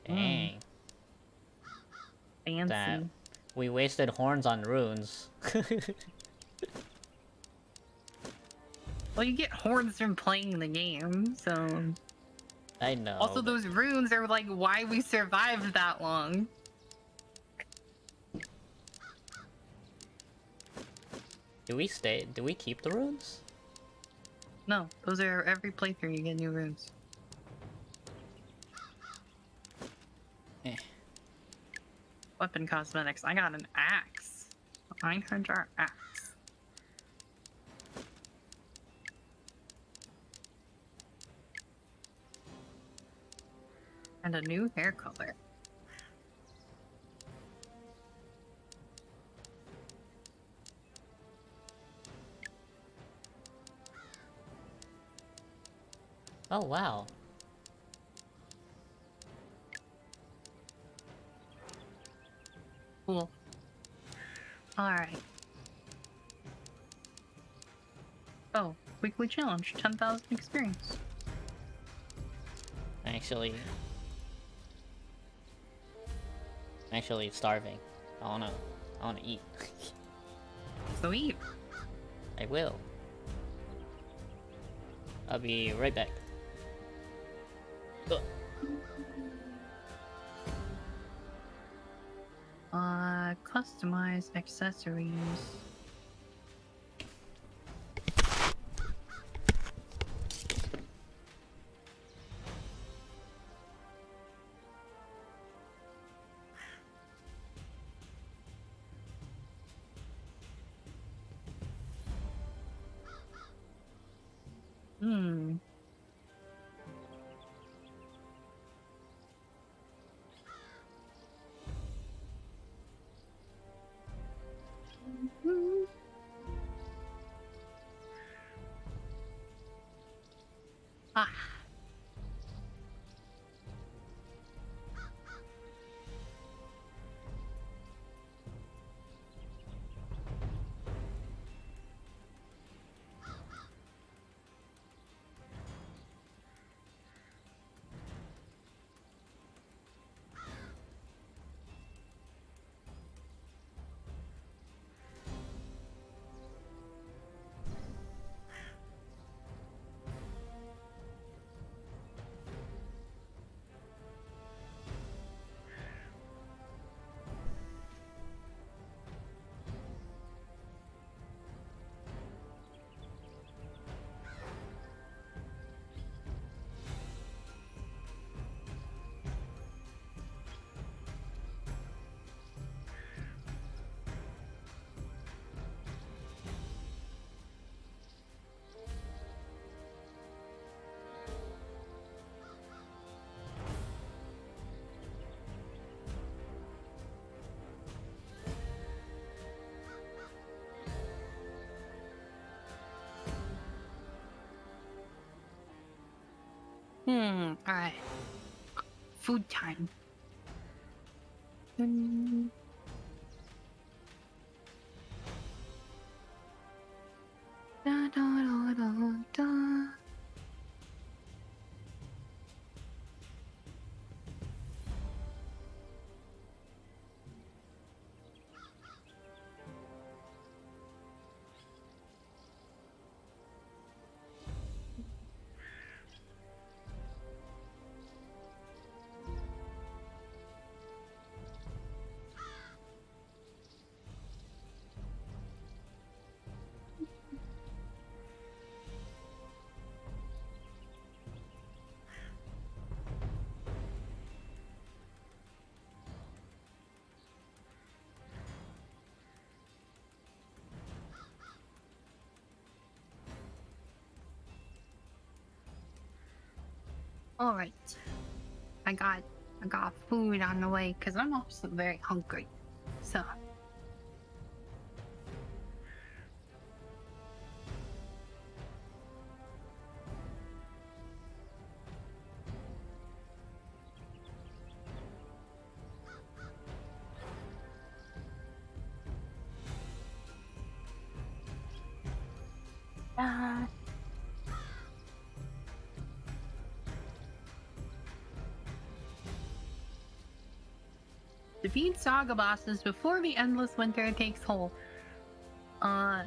Hmm. Dang. Fancy. That. We wasted horns on runes. [laughs] Well, you get horns from playing the game, so. I know. also, but- those runes are like why we survived that long. Do we stay? Do we keep the runes? No, those are every playthrough you get new runes. Eh. Weapon cosmetics. I got an axe. A 900 axe. And a new hair color. Oh wow. Cool. Alright. Oh, weekly challenge 10,000 experience. Actually, actually starving. I wanna, I wanna eat. [laughs] So eat. I will. I'll be right back. Uh, customize accessories. Hmm, alright. Food time. All right. I got I got food on the way because I'm also very hungry. So defeat saga bosses before the endless winter takes hold. Uh,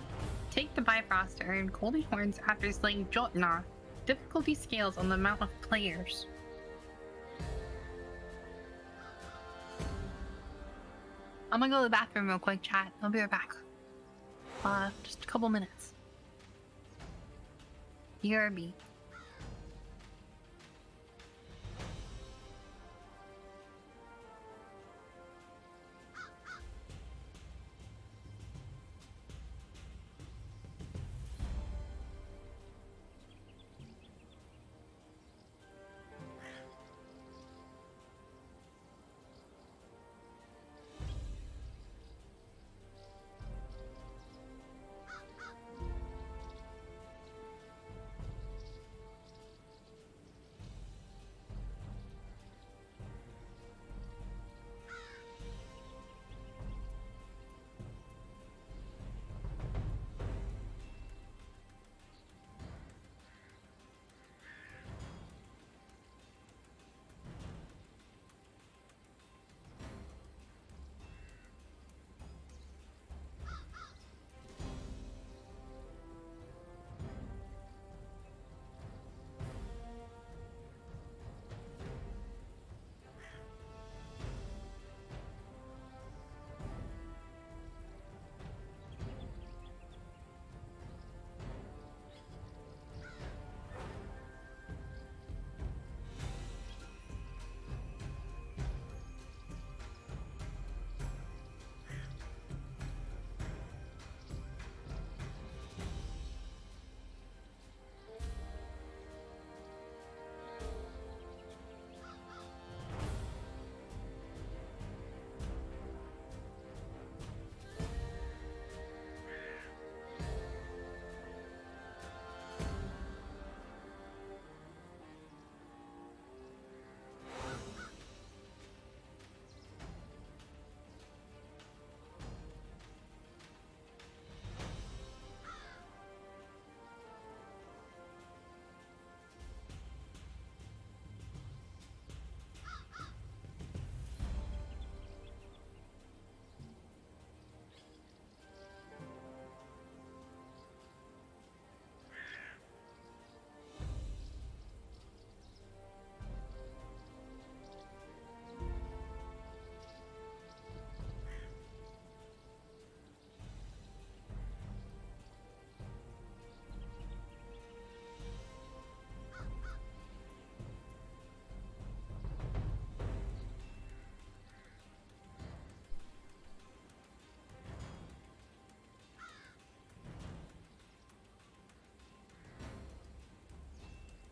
take the Bifrost to earn golden horns after slaying Jotnar. Difficulty scales on the amount of players. I'm gonna go to the bathroom real quick, chat. I'll be right back. uh, just a couple minutes. BRB.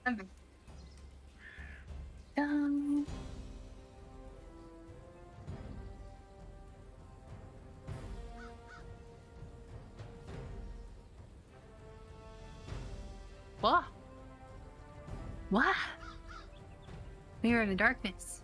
Um. What? What? We are in the darkness.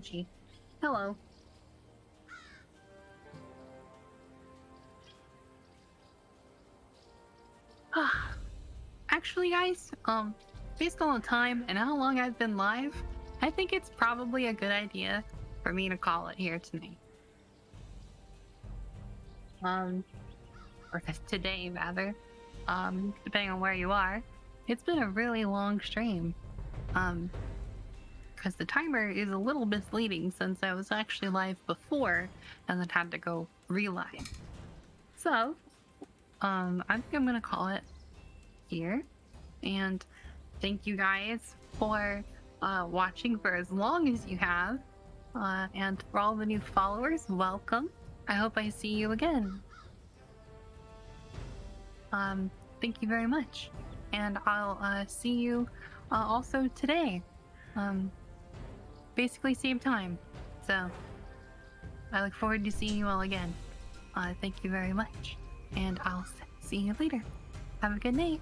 Hi, Mochi. Hello. [sighs] Actually, guys, um, based on the time and how long I've been live, I think it's probably a good idea for me to call it here tonight. Um, or [laughs] today, rather. Um, depending on where you are. It's been a really long stream. Um, because the timer is a little misleading since I was actually live before and then had to go relive. So, um, I think I'm gonna call it here. And thank you guys for uh, watching for as long as you have. Uh, and for all the new followers, welcome. I hope I see you again. Um, thank you very much. And I'll uh, see you uh, also today. Um, basically same time. So I look forward to seeing you all again. Uh, thank you very much, and I'll see you later. Have a good night.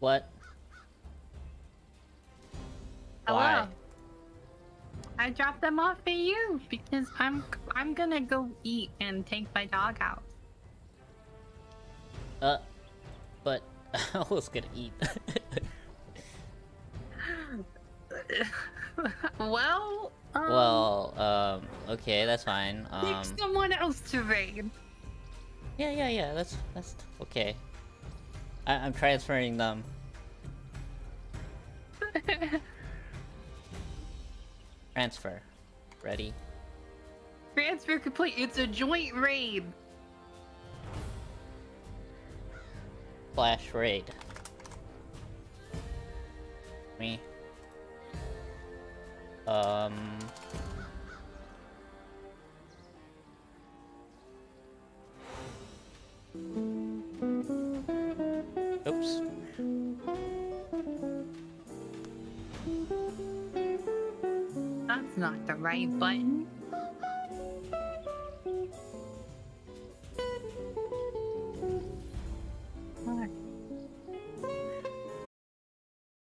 What? Hello. Why? I dropped them off at you because I'm I'm gonna go eat and take my dog out. Uh, but [laughs] I was gonna eat. [laughs] well, um, well, um, okay, that's fine. Um, pick someone else to raid. yeah, yeah, yeah, that's that's okay. I I'm transferring them. [laughs] Transfer. Ready? Transfer complete. It's a joint raid. Flash raid. Me. Um.